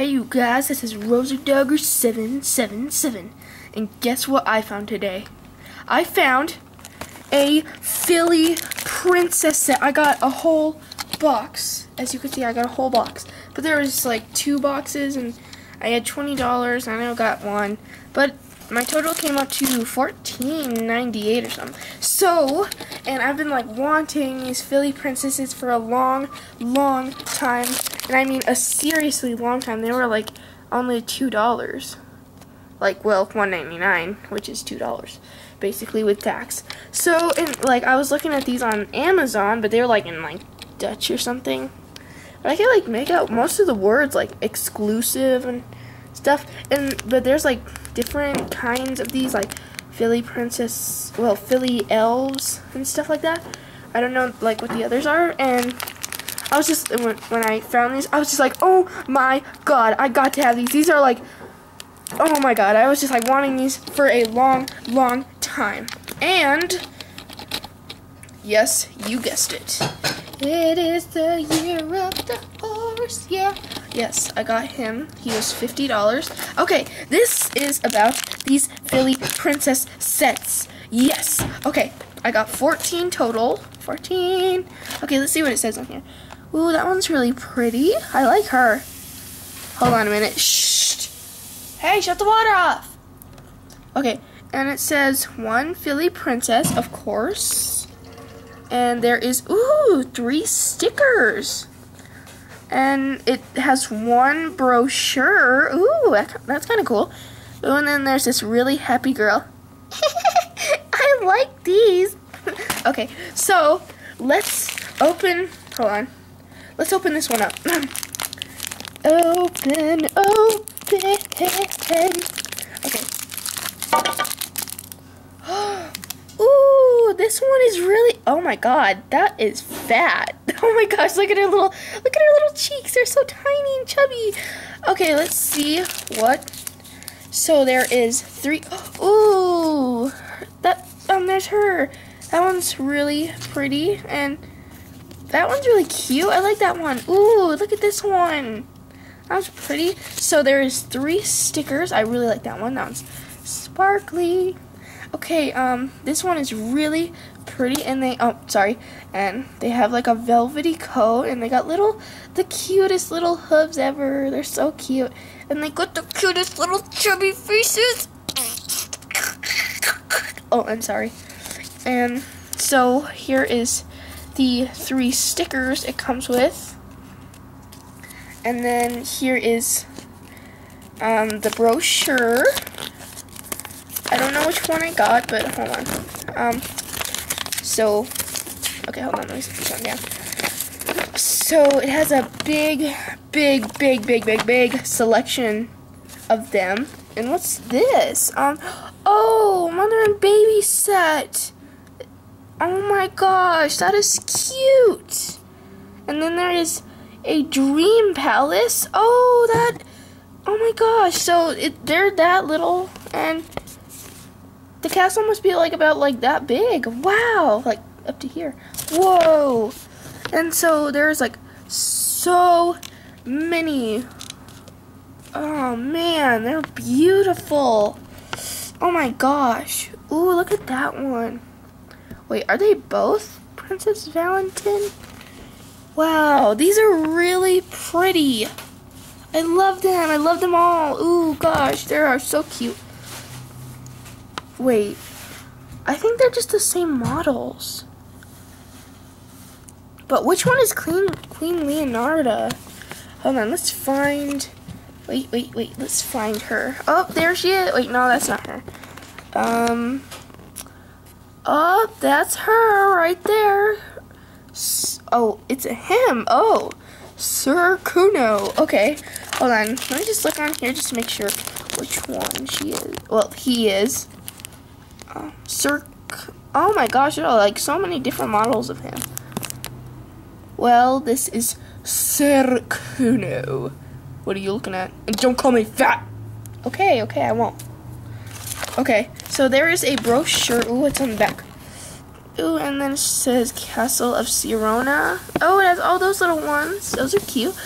Hey you guys, this is Rozer Dogger 777 and guess what I found today? I found a Filly princess set. I got a whole box. As you can see, I got a whole box. But there was like two boxes and I had $20 and I got one. But my total came up to $14.98 or something. So, and I've been like wanting these Filly princesses for a long, long time. And I mean a seriously long time. They were like only $2. Like, well, $1.99, which is $2 basically with tax. So, and like I was looking at these on Amazon, but they were like in like Dutch or something. But I can like make out most of the words like exclusive and stuff. And but there's like different kinds of these like Filly princess, well, Filly elves and stuff like that. I don't know like what the others are and I was just when, I found these, I was just like, "Oh my god, I got to have these. These are like oh my god, I was just like wanting these for a long, long time. And yes, you guessed it. It is the year of the horse, yeah. Yes, I got him. He was $50. Okay, this is about these Filly princess sets. Yes. Okay, I got 14 total. 14. Okay, let's see what it says on here. Ooh, that one's really pretty. I like her. Hold on a minute. Shh. Hey, shut the water off. Okay, and it says one Filly princess, of course. And there is, ooh, three stickers. And it has one brochure. Ooh, that's kind of cool. Ooh, and then there's this really happy girl. I like these. okay, so let's open, hold on. Let's open this one up. open, open. Okay. Ooh, this one is really. Oh my god, that is fat. Oh my gosh, look at her little. Look at her little cheeks. They're so tiny and chubby. Okay, let's see what. So there is three. Ooh, that um, there's her. That one's really pretty, and that one's really cute. I like that one. Ooh, look at this one. That pretty. So there is three stickers. I really like that one. That one's sparkly. Okay, um, this one is really pretty, and they, oh, sorry, and they have like a velvety coat, and they got little, the cutest little hooves ever. They're so cute, and they got the cutest little chubby faces. Oh, I'm sorry. And so here is the three stickers it comes with. And then here is um, the brochure. I don't know which one I got, but hold on. Um, so, okay, hold on, let me set this one down. So, it has a big, big, big, big, big, big selection of them. And what's this? Um, oh, mother and baby set. Oh my gosh, that is cute. And then there is a dream palace? Oh, that. Oh my gosh. So it, they're that little, and the castle must be like about like that big. Wow. Like up to here. Whoa. And so there's like so many. Oh man, they're beautiful. Oh my gosh. Ooh, look at that one. Wait, are they both Princess Valentine? Wow, these are really pretty. I love them. I love them all. Ooh, gosh, they are so cute. Wait, I think they're just the same models. But which one is Queen, Queen Leonarda? Hold on, let's find... Wait, wait, wait, let's find her. Oh, there she is. Wait, no, that's not her. Um... Oh, that's her right there. Oh, it's a him. Oh, Sir Kuno. Okay, hold on. Let me just look on here just to make sure which one she is. Well, he is. Uh. Oh my gosh, there are like so many different models of him. Well, this is Sir Kuno. What are you looking at? And don't call me fat. Okay, okay, I won't. Okay, so there is a brochure. Ooh, it's on the back? Ooh, and then it says Castle of Sirona. Oh, it has all those little ones. Those are cute.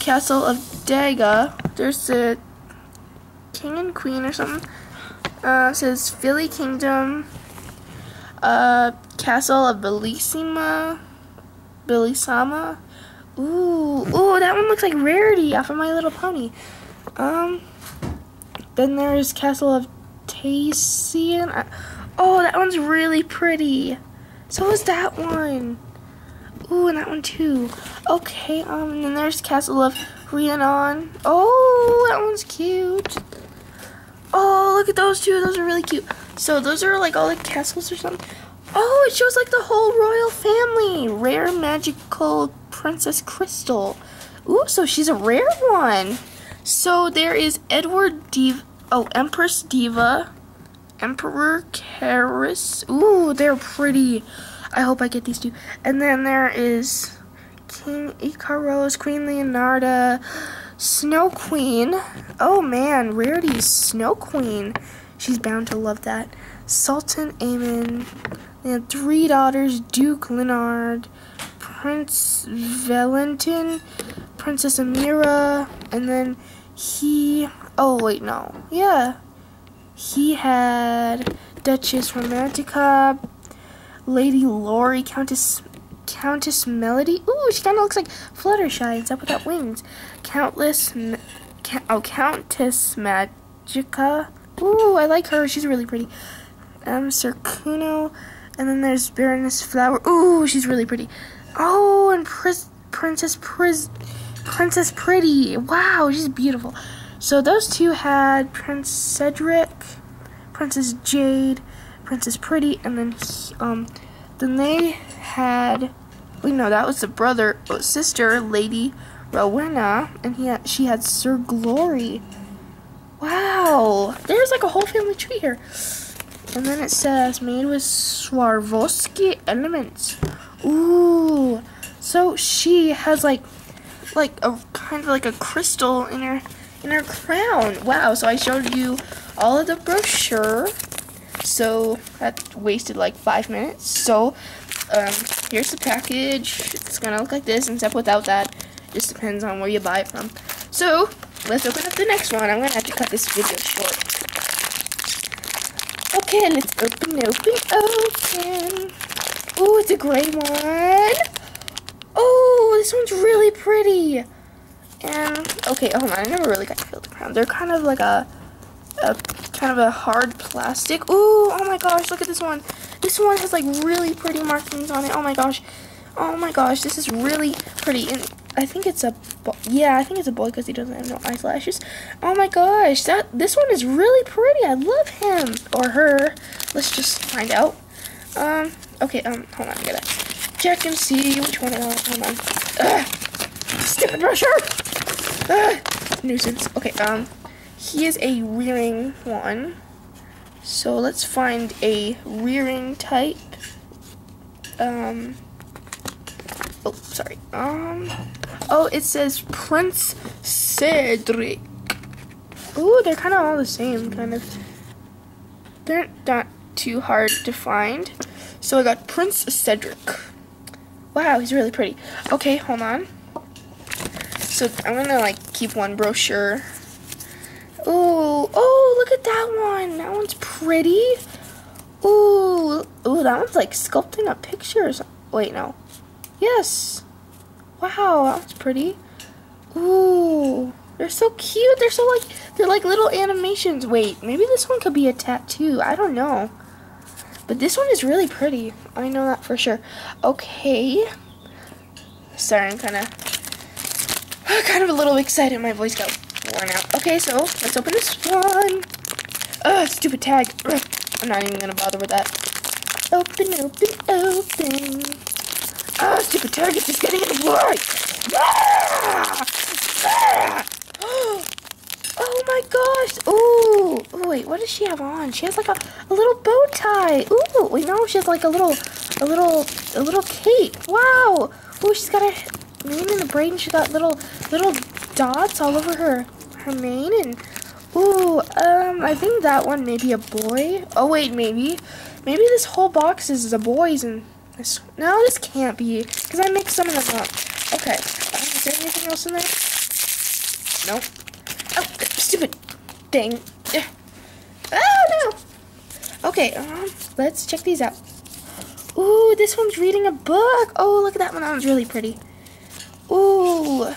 Castle of Daga. there's a king and queen or something. Uh, says Filly Kingdom, uh, Castle of Bellissima, Bellissima. Ooh, ooh, that one looks like Rarity off of My Little Pony. Um, then there's Castle of Tassian. Oh, that one's really pretty. So is that one. Ooh, and that one too. Okay, um, and then there's Castle of Rhiannon. Oh, that one's cute. Oh, look at those two. Those are really cute. So those are like all the castles or something. Oh, it shows like the whole royal family. Rare magical Princess Crystal. Ooh, so she's a rare one. So there is Edward Diva. Oh, Empress Diva. Emperor Karis. Ooh, they're pretty. I hope I get these two. And then there is King Icaros, Queen Leonarda, Snow Queen. Oh man, Rarity's Snow Queen. She's bound to love that. Sultan Aemon. They three daughters, Duke Leonard, Prince Valentin, Princess Amira, and then he. Oh, wait, no. Yeah. He had Duchess Romantica, Lady Lori, Countess Countess Melody. Ooh, she kind of looks like Fluttershy, except without wings. Countless, oh, Countess Magica. Ooh, I like her. She's really pretty. Um, Sir Kuno. And then there's Baroness Flower. Ooh, she's really pretty. Oh, and Pris Princess Pris Princess Pretty. Wow, she's beautiful. So those two had Prince Cedric, Princess Jade, Princess Pretty, and then he, um, then they had. Wait, know, that was the brother, oh, sister, Lady Rowena, and he had, she had Sir Glory. Wow, there's like a whole family tree here. And then it says made with Swarovski elements. Ooh, so she has like, like a kind of like a crystal in her in her crown. Wow, so I showed you all of the brochure. So that wasted like five minutes. So um, here's the package. It's gonna look like this, except without that. Just depends on where you buy it from. So let's open up the next one. I'm gonna have to cut this video short. Okay, let's open, open, open. Oh, it's a gray one. Oh, this one's really pretty. And okay, hold on. I never really got to feel the crown. They're kind of like a, a kind of a hard plastic. Ooh, oh my gosh, look at this one. This one has like really pretty markings on it. Oh my gosh. Oh my gosh, this is really pretty. And I think it's a yeah, I think it's a boy because he doesn't have no eyelashes. Oh my gosh, that this one is really pretty. I love him or her. Let's just find out. Um, okay, um, hold on, I gotta check and see which one I want. Hold on. Ugh, stupid brochure nuisance. Okay, um, he is a rearing one. So let's find a rearing type. Um, oh, sorry. Um, oh, it says Prince Cedric. Ooh, they're kind of all the same, kind of. They're not too hard to find. So I got Prince Cedric. Wow, he's really pretty. Okay, hold on. So I'm gonna like keep one brochure. Oh, look at that one. That one's pretty. Ooh, ooh, that one's like sculpting a picture. Wait, no. Yes. Wow, that one's pretty. Ooh, they're so cute. They're so like, they're like little animations. Wait, maybe this one could be a tattoo. I don't know. But this one is really pretty. I know that for sure. Okay. Sorry, I'm kind of kind of a little excited. My voice got worn out. Okay, so let's open this one. Ugh, stupid tag. Ugh, I'm not even gonna bother with that. Open, open, open. Ah, stupid tag is just getting in the way. Ah! Ah! Oh my gosh. Ooh. Wait, what does she have on? She has like a, a little bow tie. Ooh, wait, no, she has like a little, a little, a little cape. Wow. Ooh, she's got a mane in the braid and she got little little dots all over her her and ooh um I think that one may be a boy oh wait maybe maybe this whole box is a boy's and this no this can't be because I mixed some of them up okay um, is there anything else in there nope Oh, stupid thing. Oh no. Okay, um, let's check these out. Ooh, this one's reading a book. Oh, look at that one. That one's really pretty. Ooh,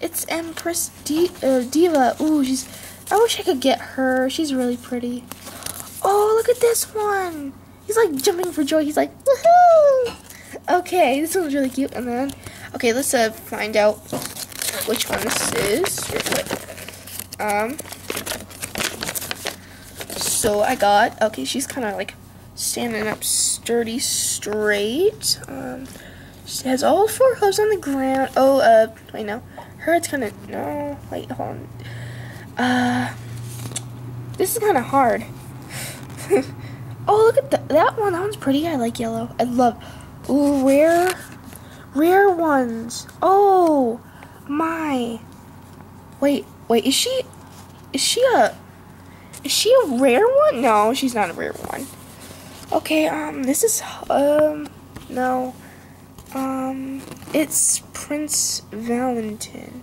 it's Empress D uh, Diva. Ooh, she's. I wish I could get her. She's really pretty. Oh, look at this one. He's like jumping for joy. He's like, woohoo! Okay, this one's really cute. And then, okay, let's uh, find out which one this is. Um, so I got, okay, she's kind of like standing up sturdy straight. Um, she has all four hooves on the ground. Oh, uh, wait, no. Her it's kind of, no, wait, hold on. Uh, this is kind of hard. oh, look at that one. That one's pretty. I like yellow. I love rare, rare ones. Oh, my. Wait, wait. Is she, is she a, is she a rare one? No, she's not a rare one. Okay, um, this is, um, no. Um, it's Prince Valentin.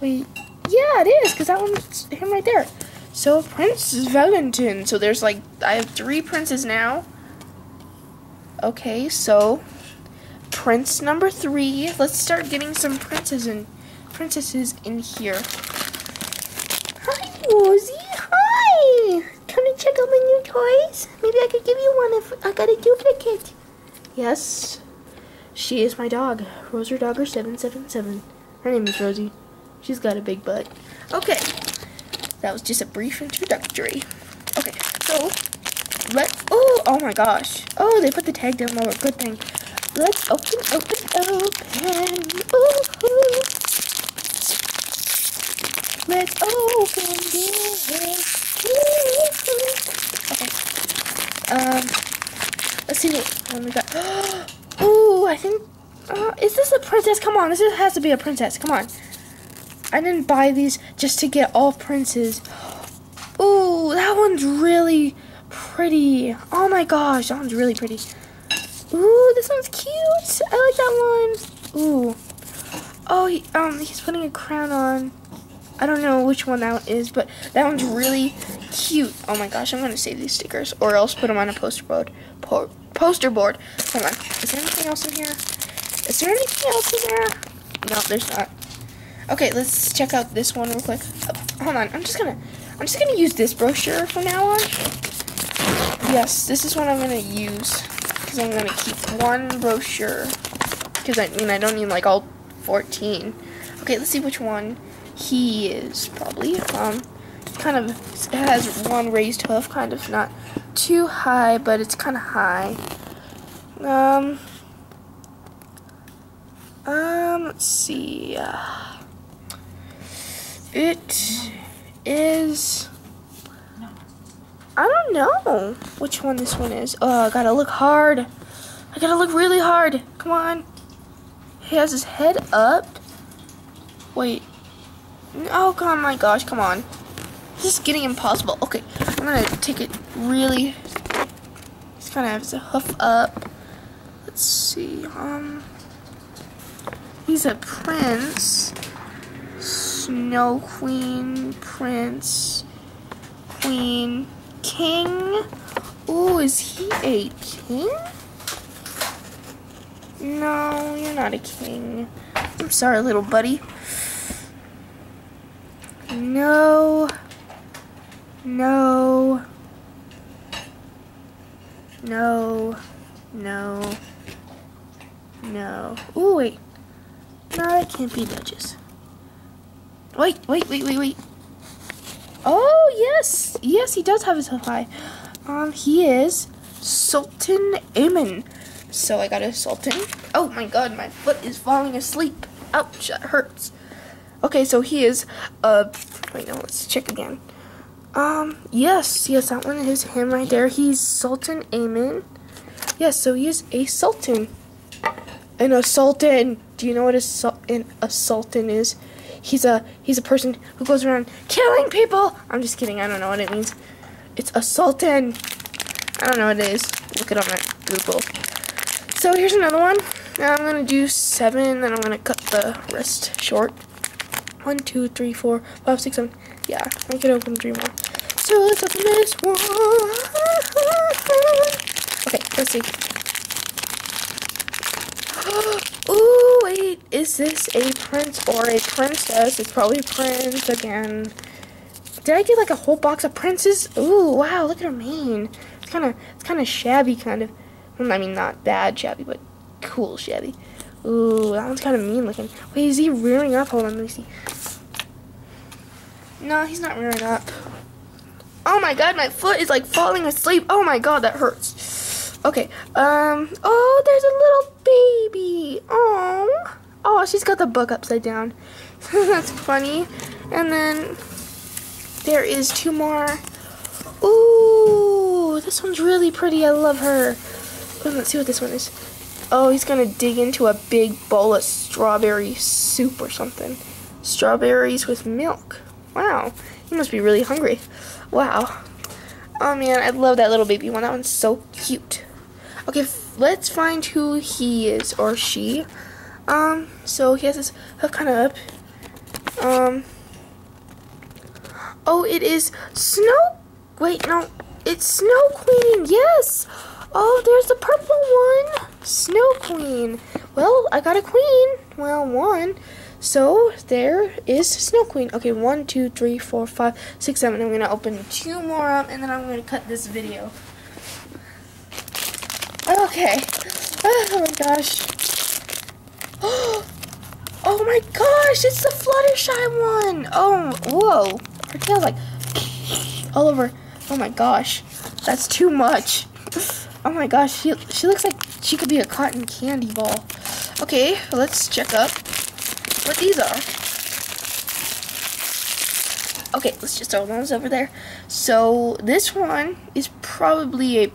Wait, yeah, it is, because that one's him right there. So, Prince Valentin. So, there's like, I have three princes now. Okay, so, prince number three. Let's start getting some princes and princesses in here. Hi, Rosie. Hi. Come to check out my new toys? Maybe I could give you one if I got a duplicate. Yes, she is my dog, Rozer Dogger 777. Her name is Rosie. She's got a big butt. Okay, that was just a brief introductory. Okay, so let oh oh my gosh. Oh, they put the tag down lower. Good thing. Let's open, open, open. Ooh, Let's open this. Okay. Um. Let's see what, we got. I think. Uh, is this a princess? Come on, this has to be a princess. Come on. I didn't buy these just to get all princes. Ooh, that one's really pretty. Oh my gosh, that one's really pretty. Ooh, this one's cute. I like that one. Ooh. Oh, he, um, he's putting a crown on. I don't know which one that is, but that one's really cute. Oh my gosh, I'm gonna save these stickers, or else put them on a poster board. Po poster board. Hold on. Is there anything else in here? Is there anything else in there? No, there's not. Okay, let's check out this one real quick. Oh, hold on, I'm just gonna, I'm just gonna use this brochure from now on. Yes, this is what I'm gonna use because I'm gonna keep one brochure because I mean I don't need like all 14. Okay, let's see which one he is probably. Um, kind of has one raised hoof, kind of not too high, but it's kind of high. Um, um, let's see. It is. I don't know which one this one is. Oh, I gotta look hard. I gotta look really hard. Come on. He has his head up. Wait. Oh, oh my gosh, come on. This is getting impossible. Okay, I'm gonna take it really. He's of have a hoof up. Let's see. Um, he's a prince. Snow Queen, Prince, Queen, King. Oh, is he a king? No, you're not a king. I'm sorry, little buddy. No. No. No. No. No. Oh, wait. No, that can't be Duchess. Wait, wait, wait, wait, wait. Oh, yes. Yes, he does have his high. Um, he is Sultan Amen. So I got a Sultan. Oh my god, my foot is falling asleep. Ouch, that hurts. Okay, so he is, uh, wait, no, let's check again. Um, yes, yes, that one is him right there. He's Sultan Amen. Yes, so he is a Sultan. And a Sultan, do you know what a, sul a Sultan is? He's a, he's a person who goes around killing people. I'm just kidding, I don't know what it means. It's a Sultan. I don't know what it is. Look it up on Google. So here's another one. Now I'm to do seven, then I'm to cut the rest short. One, two, three, four, five, six, seven. Yeah, I can open three more. So let's open this one. Okay, let's see. Ooh, wait, is this a prince or a princess? It's probably a prince again. Did I get like a whole box of princes? Ooh, wow, look at her mane. It's kind of, it's kind of shabby, kind of. I mean, not bad shabby, but cool shabby. Ooh, that one's kind of mean looking. Wait, is he rearing up? Hold on, let me see. No, he's not rearing up. Oh my god, my foot is like falling asleep. Oh my god, that hurts. Okay, um, oh, there's a little baby. Oh, oh, she's got the book upside down. That's funny. And then there is two more. Ooh, this one's really pretty. I love her. Let's see what this one is. Oh, he's gonna dig into a big bowl of strawberry soup or something. Strawberries with milk. Wow, he must be really hungry. Wow. Oh man, I love that little baby one. That one's so cute. Okay, let's find who he is or she. Um, so he has his hook kind of up. Um, oh, it is Snow. Wait, no, it's Snow Queen. Yes. Oh, there's the purple one. Snow Queen. Well, I got a queen. Well, one. So there is Snow Queen. Okay, one, two, three, four, five, six, seven. I'm gonna open two more up, and then I'm gonna cut this video. Okay. Oh my gosh. Oh my gosh, it's the Fluttershy one. Oh, whoa. Her tail's like all over. Oh my gosh, that's too much. Oh my gosh, she, she looks like she could be a cotton candy ball. Okay, let's check up what these are. Okay, let's just throw those over there. So this one is probably a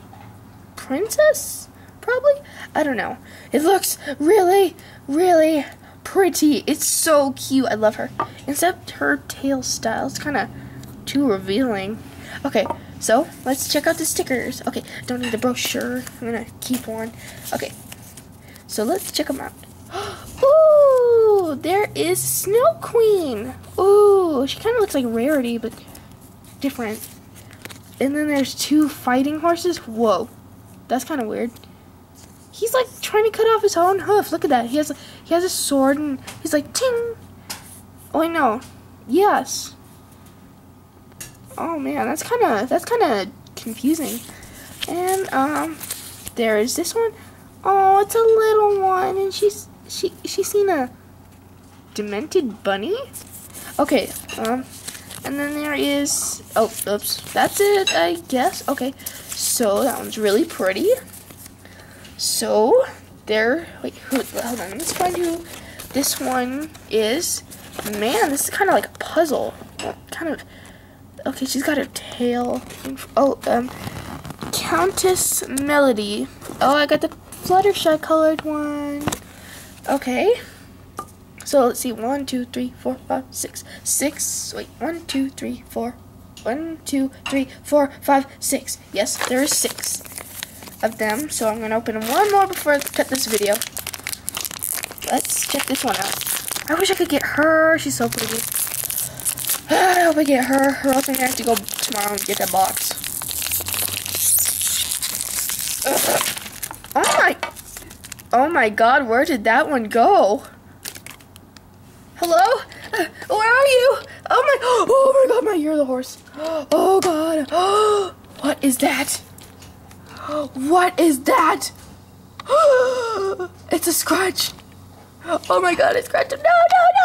princess? Probably? I don't know. It looks really, really pretty. It's so cute. I love her. Except her tail style is kind of too revealing. Okay, so let's check out the stickers. Okay, don't need the brochure. I'm gonna keep one. Okay, so let's check them out. Ooh, there is Snow Queen. Ooh, she kind of looks like Rarity, but different. And then there's two fighting horses. Whoa, that's kind of weird. He's like trying to cut off his own hoof. Look at that. He has he has a sword and he's like ting. Oh I know. Yes. Oh man, that's kind of that's kind of confusing. And um, there is this one. Oh, it's a little one, and she's she she's seen a demented bunny. Okay. Um, and then there is oh oops that's it I guess. Okay, so that one's really pretty. So there, wait, who, hold on, let's find who this one is. Man, this is kind of like a puzzle. Kind of, okay, she's got her tail. Oh, um, Countess Melody. Oh, I got the Fluttershy colored one. Okay. So let's see, one, two, three, four, five, six, six. Wait, one, two, three, four, one, two, three, four, five, six. Yes, there is six of them. So I'm going to open one more before I cut this video. Let's check this one out. I wish I could get her. She's so pretty. I hope I get her, or else to have to go tomorrow and get that box. Ugh. Oh my... Oh my god, where did that one go? Hello? Uh, where are you? Oh my... Oh my god, my ear the horse. Oh god. Oh, What is that? What is that? it's a scratch. Oh my god, it's scratch. No, no, no, no, no.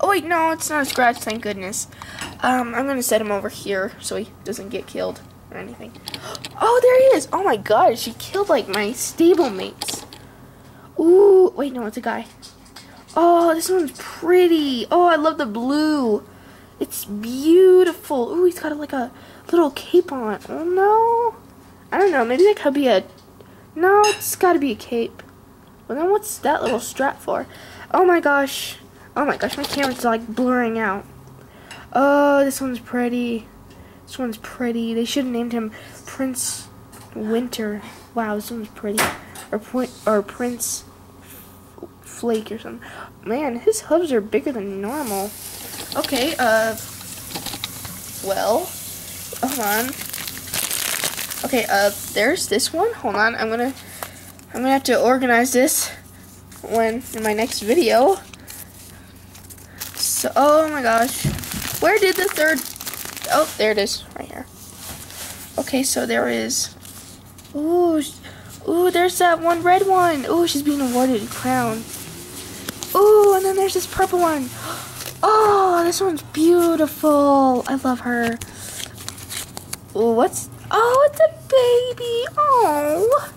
Oh wait, no, it's not a scratch, thank goodness. Um, I'm gonna set him over here so he doesn't get killed or anything. Oh, there he is. Oh my god, she killed like my stable mates. Ooh, wait, no, it's a guy. Oh, this one's pretty. Oh, I love the blue. It's beautiful. Ooh, he's got like a little cape on. Oh no. I don't know. Maybe that could be a. No, it's got to be a cape. Well, then what's that little strap for? Oh my gosh. Oh my gosh, my camera's like blurring out. Oh, this one's pretty. This one's pretty. They should have named him Prince Winter. Wow, this one's pretty. Or point or Prince flake or something. Man, his hooves are bigger than normal. Okay, uh, well, hold on. Okay, uh, there's this one. Hold on, I'm gonna, I'm gonna have to organize this when in my next video. So, oh my gosh, where did the third? Oh, there it is, right here. Okay, so there is. Ooh, ooh, there's that one red one. Ooh, she's being awarded a crown. Ooh, and then there's this purple one. Oh, this one's beautiful. I love her. Ooh, what's? Oh, it's a baby. Oh.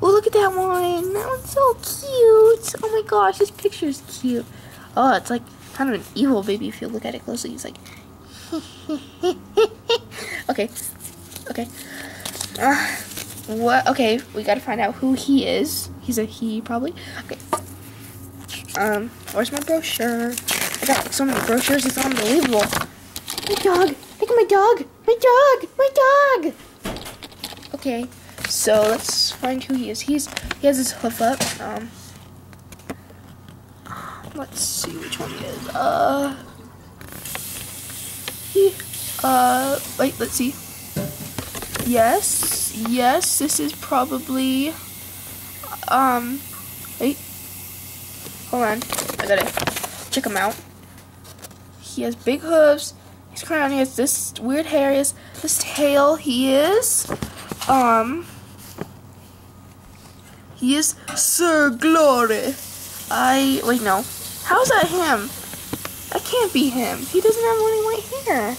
Oh, look at that one. That one's so cute. Oh my gosh, this picture is cute. Oh, it's like kind of an evil baby if you look at it closely. He's like, okay, okay. Uh, what? Okay, we gotta find out who he is. He's a he, probably. Okay. Um, where's my brochure? I got so many brochures. It's unbelievable. My dog. Look at my dog. My dog. My dog. Okay, so let's find who he is. He's he has his hoof up. Um, let's see which one he is. Uh, he. Uh, wait. Let's see. Yes, yes. This is probably. Um, wait. Hold on. I gotta check him out. He has big hooves. He's crown. He has this weird hair. He has this tail. He is. Um, he is Sir Glory. I wait no. How's that him? That can't be him. He doesn't have any white hair.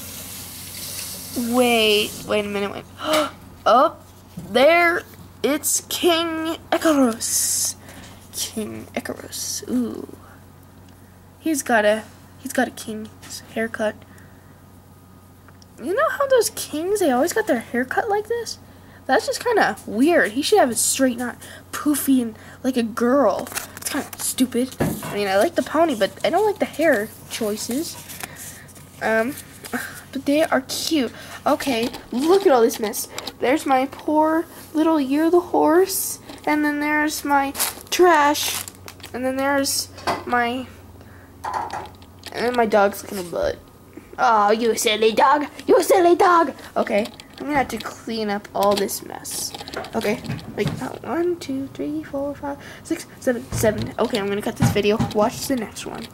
Wait, wait a minute. Wait. oh, there. It's King Icarus. King Icarus. Ooh. He's got a he's got a king's haircut. You know how those kings they always got their haircut like this? That's just kind of weird. He should have it straight, not poofy and like a girl. It's kind of stupid. I mean, I like the pony, but I don't like the hair choices. Um, but they are cute. Okay, look at all this mess. There's my poor little Year the horse, and then there's my trash, and then there's my, and then my dog's looking butt. Oh, you silly dog! You silly dog! Okay. I'm gonna have to clean up all this mess. Okay, like uh, one, two, three, four, five, six, seven, seven. Okay, I'm gonna cut this video. Watch the next one.